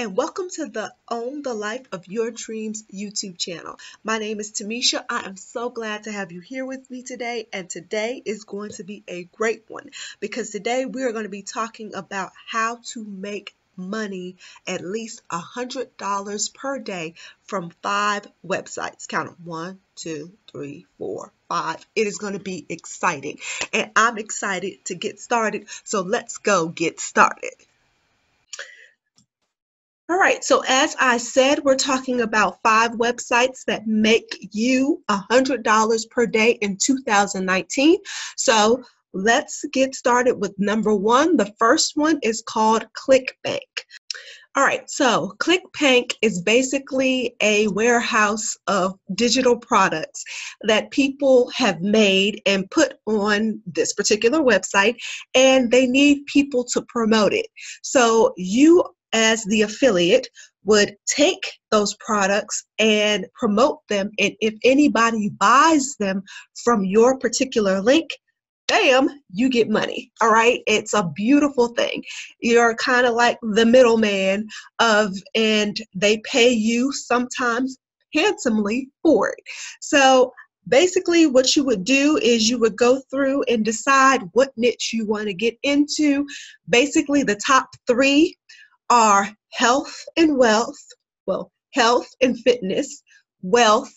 and welcome to the Own the Life of Your Dreams YouTube channel. My name is Timesha. I am so glad to have you here with me today, and today is going to be a great one because today we are going to be talking about how to make money at least a hundred dollars per day from five websites. Count them one, two, three, four, five. It is going to be exciting, and I'm excited to get started. So let's go get started. All right, so as I said, we're talking about five websites that make you $100 per day in 2019. So let's get started with number one. The first one is called ClickBank. All right, so ClickBank is basically a warehouse of digital products that people have made and put on this particular website, and they need people to promote it. So you as the affiliate would take those products and promote them. And if anybody buys them from your particular link, bam, you get money. All right. It's a beautiful thing. You're kind of like the middleman of, and they pay you sometimes handsomely for it. So basically what you would do is you would go through and decide what niche you want to get into basically the top three are health and wealth, well, health and fitness, wealth,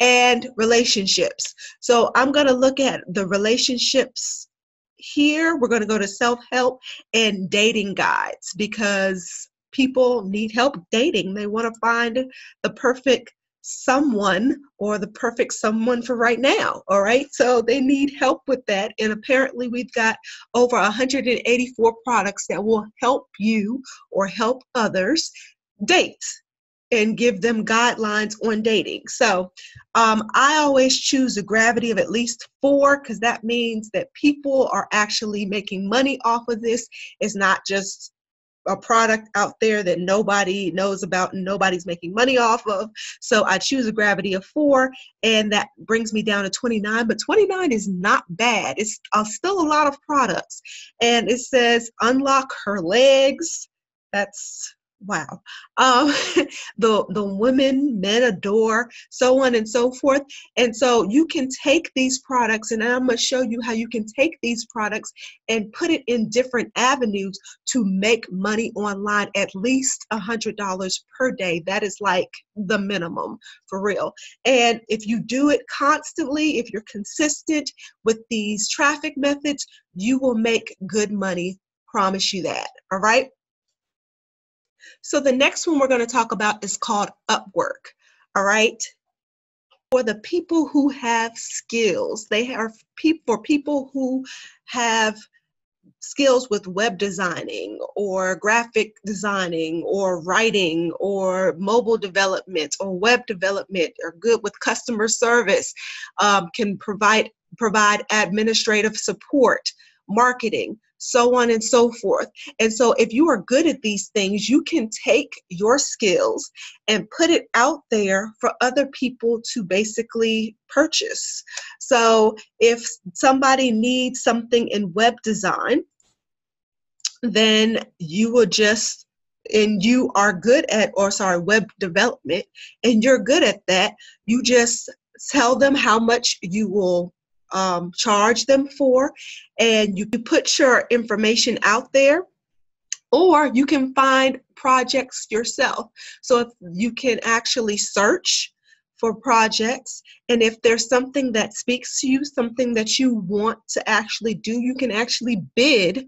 and relationships. So I'm going to look at the relationships here. We're going to go to self help and dating guides because people need help dating. They want to find the perfect someone or the perfect someone for right now. All right. So they need help with that. And apparently, we've got over 184 products that will help you or help others date and give them guidelines on dating. So um, I always choose a gravity of at least four because that means that people are actually making money off of this. It's not just a product out there that nobody knows about and nobody's making money off of. So I choose a gravity of four, and that brings me down to 29. But 29 is not bad. It's uh, still a lot of products. And it says unlock her legs. That's wow. Um, the the women men adore so on and so forth. And so you can take these products and i'm going to show you how you can take these products and put it in different avenues to make money online at least a hundred dollars per day. That is like the minimum for real. And if you do it constantly if you're consistent with these traffic methods you will make good money promise you that. All right so the next one we're going to talk about is called Upwork. All right. For the people who have skills, they are people for people who have skills with web designing or graphic designing or writing or mobile development or web development or good with customer service um, can provide provide administrative support marketing so on and so forth. And so, if you are good at these things, you can take your skills and put it out there for other people to basically purchase. So, if somebody needs something in web design, then you will just and you are good at or sorry web development and you're good at that you just tell them how much you will um, charge them for, and you can put your information out there or you can find projects yourself. So if you can actually search for projects and if there's something that speaks to you, something that you want to actually do, you can actually bid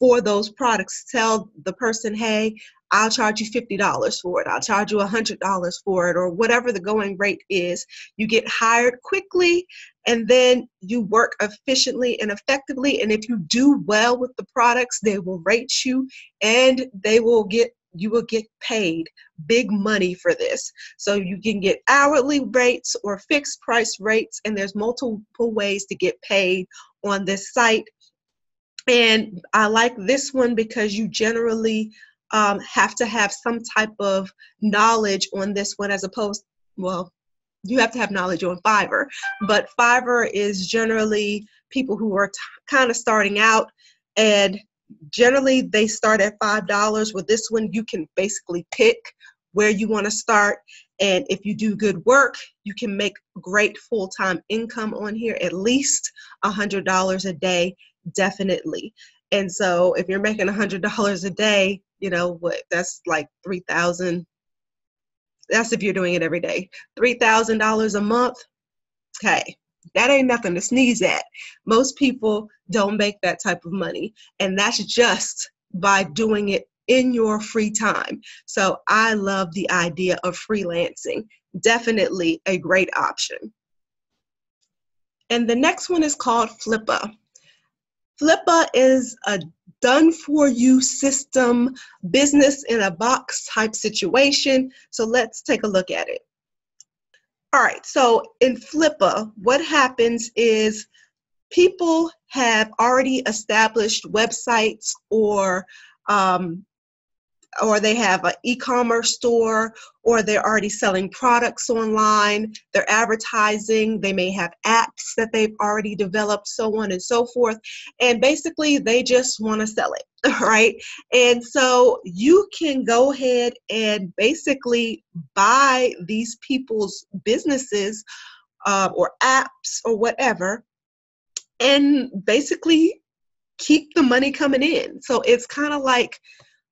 for those products. Tell the person, hey, I'll charge you $50 for it. I'll charge you $100 for it, or whatever the going rate is. You get hired quickly and then you work efficiently and effectively. And if you do well with the products, they will rate you and they will get you will get paid big money for this. So you can get hourly rates or fixed price rates, and there's multiple ways to get paid on this site. And I like this one because you generally um, have to have some type of knowledge on this one as opposed, well, you have to have knowledge on Fiverr, but Fiverr is generally people who are t- kind of starting out and generally they start at five dollars. With this one you can basically pick where you want to start and if you do good work you can make great full-time income on here at least a hundred dollars a day definitely. And so if you're making a hundred dollars a day you know what that's like three thousand that's if you're doing it every day three thousand dollars a month okay that ain't nothing to sneeze at. Most people don't make that type of money, and that's just by doing it in your free time. So I love the idea of freelancing. Definitely a great option. And the next one is called Flippa. Flippa is a done for you system, business in a box type situation. So let's take a look at it. All right, so in Flippa, what happens is people have already established websites or um, or they have an e-commerce store or they're already selling products online they're advertising they may have apps that they've already developed so on and so forth. And basically they just want to sell it right? And so you can go ahead and basically buy these people's businesses uh, or apps or whatever and basically keep the money coming in. So it's kind of like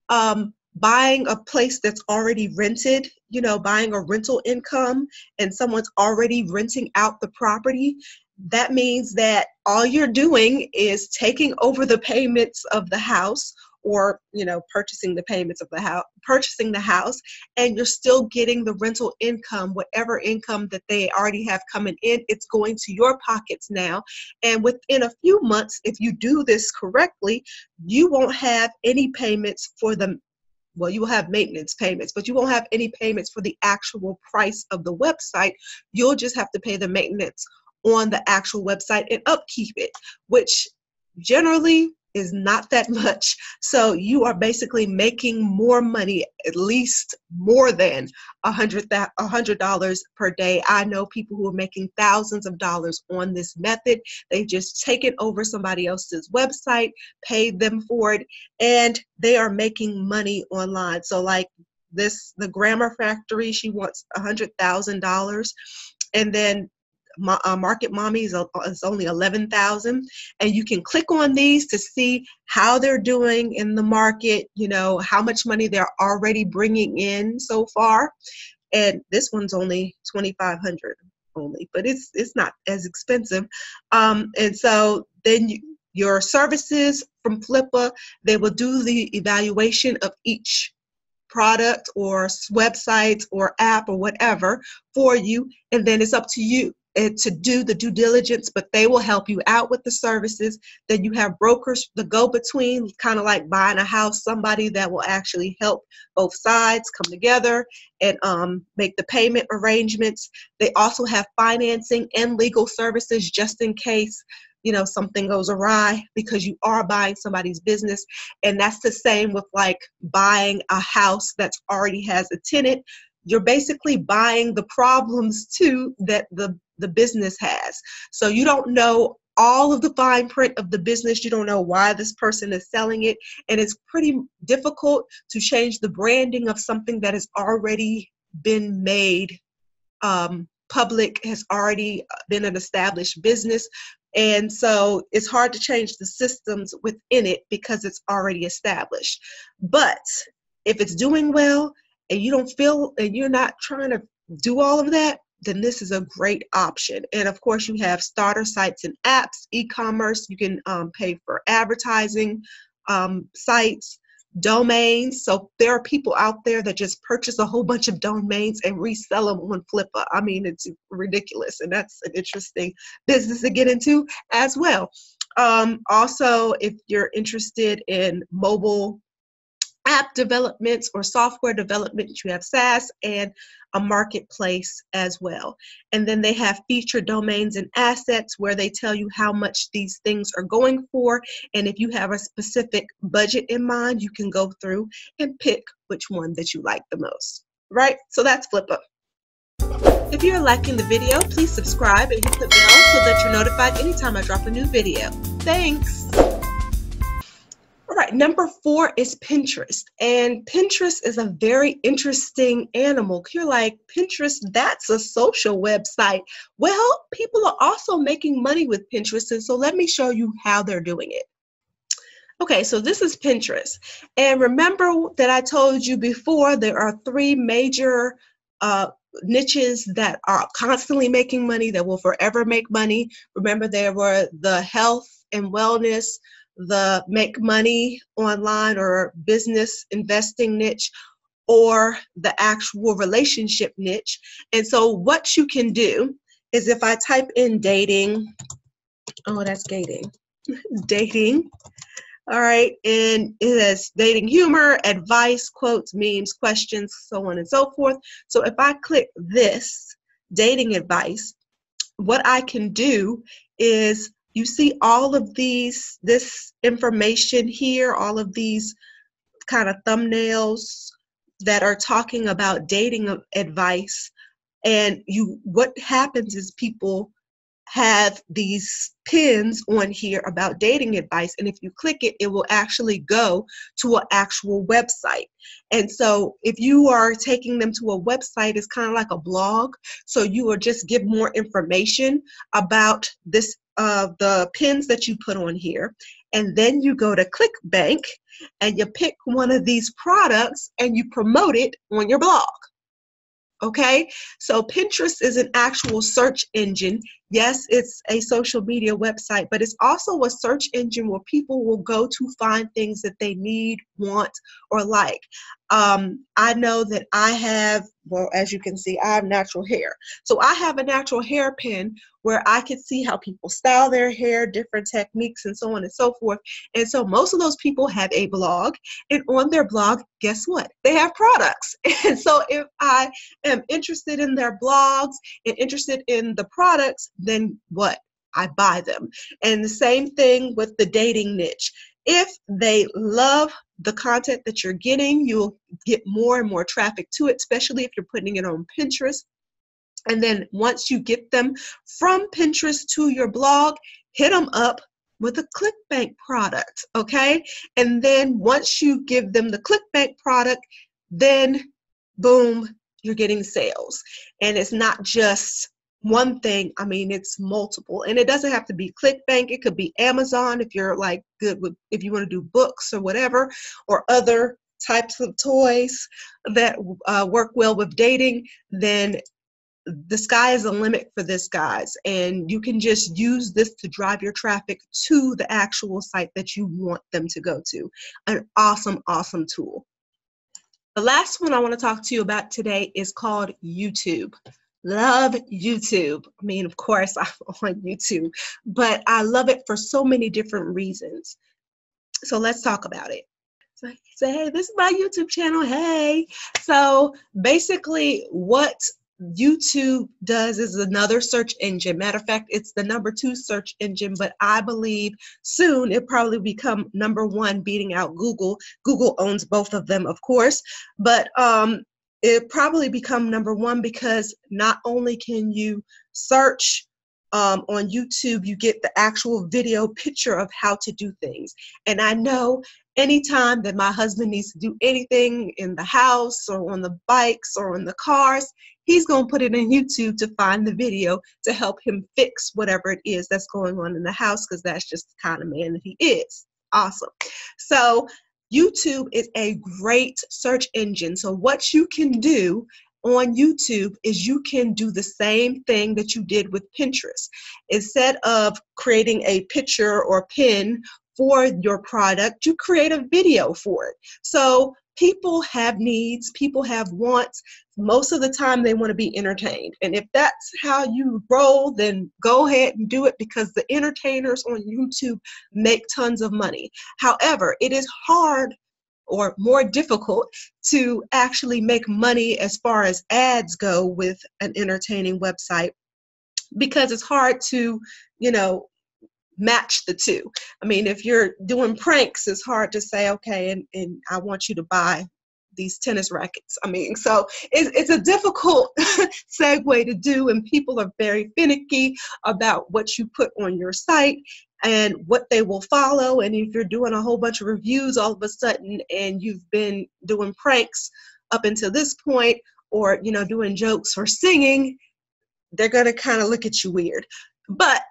um, buying a place that's already rented, you know, buying a rental income and someone's already renting out the property, that means that all you're doing is taking over the payments of the house or you know purchasing the payments of the house purchasing the house and you're still getting the rental income whatever income that they already have coming in it's going to your pockets now. And within a few months if you do this correctly you won't have any payments for the well, you will have maintenance payments, but you won't have any payments for the actual price of the website. You'll just have to pay the maintenance on the actual website and upkeep it, which generally is not that much. So you are basically making more money, at least more than a hundred dollars per day. I know people who are making thousands of dollars on this method. They've just taken over somebody else's website, paid them for it, and they are making money online. So like this the grammar factory, she wants a hundred thousand dollars. And then uh, Market Mommy is, is only 11,000. And you can click on these to see how they're doing in the market, you know, how much money they're already bringing in so far. And this one's only 2,500 only, but it's it's not as expensive. Um, and so then you, your services from Flippa, they will do the evaluation of each product or website or app or whatever for you, and then it's up to you to do the due diligence, but they will help you out with the services. Then you have brokers, the go between, kind of like buying a house, somebody that will actually help both sides come together and um, make the payment arrangements. They also have financing and legal services just in case you know something goes awry because you are buying somebody's business and that's the same with like buying a house that already has a tenant you're basically buying the problems too that the the business has. So you don't know all of the fine print of the business. You don't know why this person is selling it. And it's pretty difficult to change the branding of something that has already been made um, public, has already been an established business. And so it's hard to change the systems within it because it's already established. But if it's doing well and you don't feel and you're not trying to do all of that, then this is a great option. And of course, you have starter sites and apps, e commerce, you can um, pay for advertising um, sites, domains. So there are people out there that just purchase a whole bunch of domains and resell them on Flippa. I mean, it's ridiculous. And that's an interesting business to get into as well. Um, also, if you're interested in mobile app developments or software development, you have SaaS and a marketplace as well. And then they have featured domains and assets where they tell you how much these things are going for. And if you have a specific budget in mind, you can go through and pick which one that you like the most. Right? So that's Flippa. If you're liking the video, please subscribe and hit the bell so that you're notified anytime I drop a new video. Thanks! Right, number four is Pinterest. And Pinterest is a very interesting animal. You're like, Pinterest, that's a social website. Well, people are also making money with Pinterest. And so let me show you how they're doing it. Okay, so this is Pinterest. And remember that I told you before there are three major uh, niches that are constantly making money, that will forever make money. Remember, there were the health and wellness, the make money online or business investing niche, or the actual relationship niche. And so, what you can do is if I type in dating, oh, that's dating, dating all right, and it has dating humor, advice, quotes, memes, questions, so on and so forth. So if I click this, dating advice, what I can do is you see all of these, this information here, all of these kind of thumbnails that are talking about dating advice. And you, what happens is people have these pins on here about dating advice and if you click it it will actually go to an actual website. And so if you are taking them to a website it's kind of like a blog so you will just give more information about this uh, the pins that you put on here. And then you go to clickbank and you pick one of these products and you promote it on your blog Okay, so Pinterest is an actual search engine. Yes, it's a social media website, but it's also a search engine where people will go to find things that they need, want, or like. Um, I know that I have, well, as you can see, I have natural hair. So I have a natural hair pin where I can see how people style their hair, different techniques, and so on and so forth. And so most of those people have a blog, and on their blog, guess what? They have products. And so if I am interested in their blogs and interested in the products, then what? I buy them. And the same thing with the dating niche. If they love the content that you're getting, you'll get more and more traffic to it, especially if you're putting it on Pinterest. And then once you get them from Pinterest to your blog, hit them up with a ClickBank product, okay? And then once you give them the ClickBank product, then boom, you're getting sales. And it's not just one thing, I mean, it's multiple. And it doesn't have to be ClickBank, it could be Amazon if you're like good with, if you want to do books or whatever, or other types of toys that uh, work well with dating, then the sky is the limit for this, guys. And you can just use this to drive your traffic to the actual site that you want them to go to. An awesome, awesome tool. The last one I want to talk to you about today is called YouTube love YouTube. I mean, of course, I'm on YouTube, but I love it for so many different reasons. So let's talk about it. So say, hey, this is my YouTube channel. Hey. So basically, what YouTube does is another search engine. Matter of fact, it's the number two search engine, but I believe soon it probably become number one, beating out Google. Google owns both of them, of course, but um, it probably become number one because not only can you search um, on YouTube, you get the actual video picture of how to do things. And I know anytime that my husband needs to do anything in the house or on the bikes or on the cars, he's going to put it in YouTube to find the video to help him fix whatever it is that's going on in the house because that's just the kind of man that he is. Awesome. So YouTube is a great search engine. So, what you can do on YouTube is you can do the same thing that you did with Pinterest. Instead of creating a picture or pin for your product, you create a video for it. So, people have needs, people have wants. Most of the time, they want to be entertained. And if that's how you roll, then go ahead and do it because the entertainers on YouTube make tons of money. However, it is hard or more difficult to actually make money as far as ads go with an entertaining website because it's hard to, you know, match the two. I mean, if you're doing pranks, it's hard to say, okay, and, and I want you to buy these tennis rackets. I mean, so it's, it's a difficult segue to do, and people are very finicky about what you put on your site and what they will follow. And if you're doing a whole bunch of reviews all of a sudden and you've been doing pranks up until this point, or you know, doing jokes or singing, they're gonna kind of look at you weird. But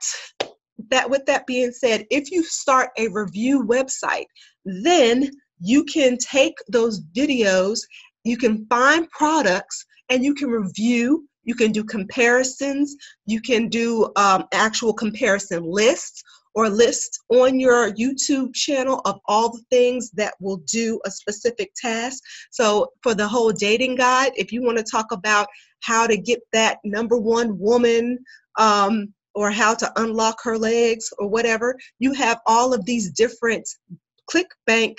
that with that being said, if you start a review website, then you can take those videos, you can find products, and you can review. You can do comparisons. You can do um, actual comparison lists or list on your YouTube channel of all the things that will do a specific task. So, for the whole dating guide, if you want to talk about how to get that number one woman, um, or how to unlock her legs, or whatever, you have all of these different ClickBank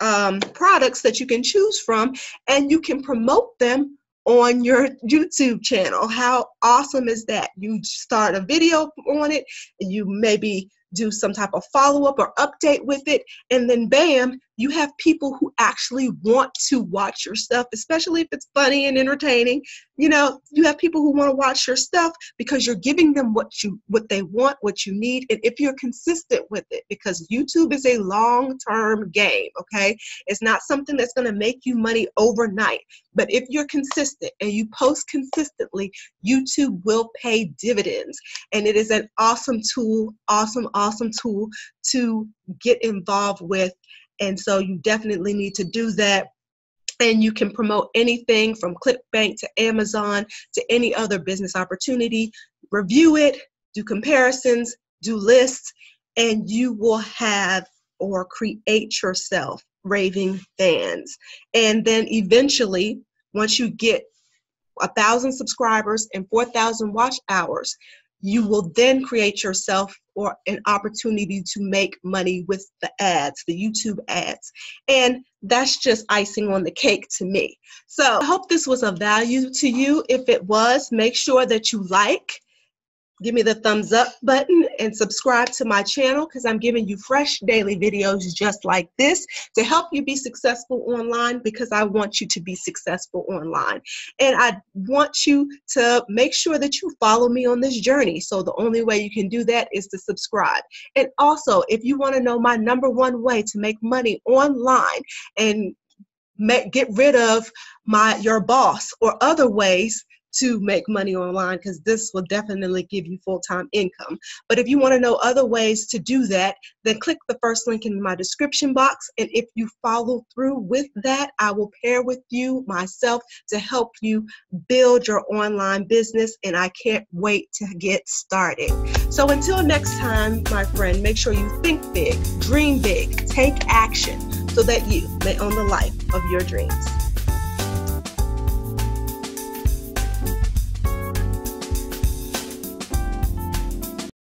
um, products that you can choose from, and you can promote them on your YouTube channel. How awesome is that? You start a video on it, and you maybe do some type of follow up or update with it, and then bam, you have people who actually want to watch your stuff, especially if it's funny and entertaining. You know, you have people who want to watch your stuff because you're giving them what you what they want, what you need, and if you're consistent with it, because YouTube is a long-term game, okay? It's not something that's going to make you money overnight. But if you're consistent and you post consistently, YouTube will pay dividends. And it is an awesome tool, awesome, awesome tool to get involved with and so you definitely need to do that. And you can promote anything from ClickBank to Amazon to any other business opportunity. Review it, do comparisons, do lists, and you will have or create yourself raving fans. And then eventually, once you get a thousand subscribers and 4,000 watch hours, you will then create yourself or an opportunity to make money with the ads, the YouTube ads. And that's just icing on the cake to me. So I hope this was of value to you. If it was, make sure that you like, give me the thumbs up button and subscribe to my channel because I'm giving you fresh daily videos just like this to help you be successful online because I want you to be successful online. And I want you to make sure that you follow me on this journey. So the only way you can do that is to subscribe. And also, if you want to know my number one way to make money online and get rid of my your boss or other ways to make money online because this will definitely give you full-time income. But if you want to know other ways to do that, then click the first link in my description box. And if you follow through with that, I will pair with you myself to help you build your online business. And I can't wait to get started. So until next time, my friend, make sure you think big, dream big, take action so that you may own the life of your dreams.